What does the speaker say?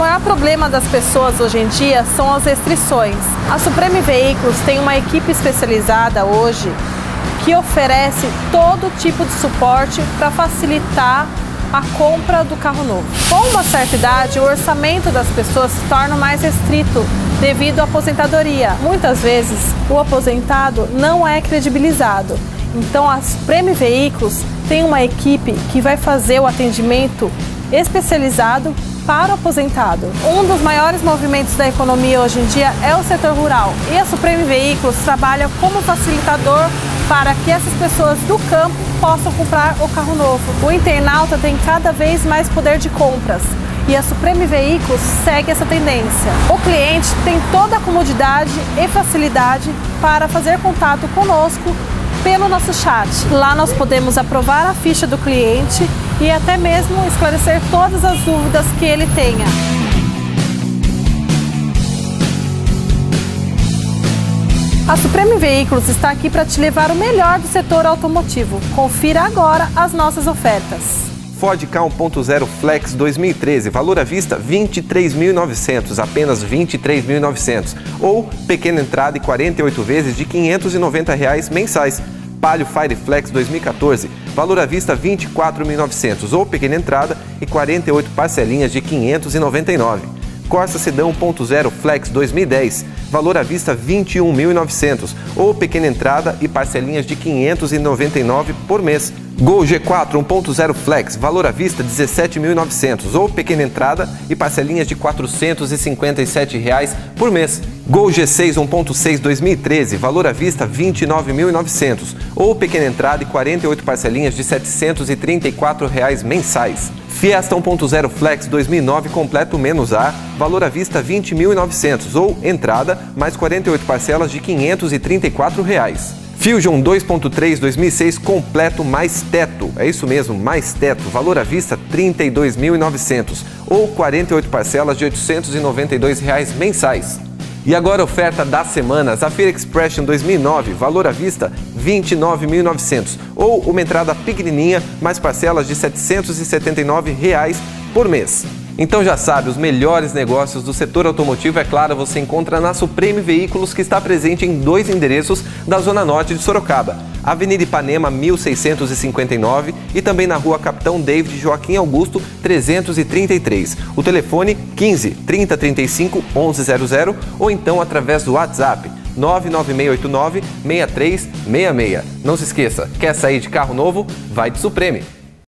maior problema das pessoas hoje em dia são as restrições. A Supreme Veículos tem uma equipe especializada hoje que oferece todo tipo de suporte para facilitar a compra do carro novo. Com uma certa idade, o orçamento das pessoas se torna mais restrito devido à aposentadoria. Muitas vezes, o aposentado não é credibilizado. Então, a Supreme Veículos tem uma equipe que vai fazer o atendimento especializado para o aposentado. Um dos maiores movimentos da economia hoje em dia é o setor rural e a Supreme Veículos trabalha como facilitador para que essas pessoas do campo possam comprar o carro novo. O internauta tem cada vez mais poder de compras e a Supreme Veículos segue essa tendência. O cliente tem toda a comodidade e facilidade para fazer contato conosco pelo nosso chat. Lá nós podemos aprovar a ficha do cliente e até mesmo esclarecer todas as dúvidas que ele tenha. A Supreme Veículos está aqui para te levar o melhor do setor automotivo. Confira agora as nossas ofertas. Ford Ka 1.0 Flex 2013, valor à vista 23.900, apenas 23.900, ou pequena entrada e 48 vezes de 590 reais mensais. Palio Fireflex 2014, valor à vista 24.900, ou pequena entrada e 48 parcelinhas de 599. Corsa Sedã 1.0 Flex 2010, valor à vista 21.900, ou pequena entrada e parcelinhas de 599 por mês. Gol G4 1.0 Flex, valor à vista 17.900, ou pequena entrada e parcelinhas de 457 reais por mês. Gol G6 1.6 2013, valor à vista 29.900, ou pequena entrada e 48 parcelinhas de 734 reais mensais. Fiesta 1.0 Flex 2009 completo menos A, valor à vista 20.900, ou entrada mais 48 parcelas de 534 reais. Fusion 2.3 2006 completo mais teto. É isso mesmo, mais teto. Valor à vista 32.900 ou 48 parcelas de 892 reais mensais. E agora oferta das semanas, a Feira Expression 2009, valor à vista 29.900 ou uma entrada pequenininha, mais parcelas de 779 reais por mês. Então já sabe, os melhores negócios do setor automotivo, é claro, você encontra na Supreme Veículos, que está presente em dois endereços da Zona Norte de Sorocaba. Avenida Ipanema 1659 e também na Rua Capitão David Joaquim Augusto 333. O telefone 15 3035 1100 ou então através do WhatsApp 99689 6366. Não se esqueça, quer sair de carro novo? Vai de Supreme.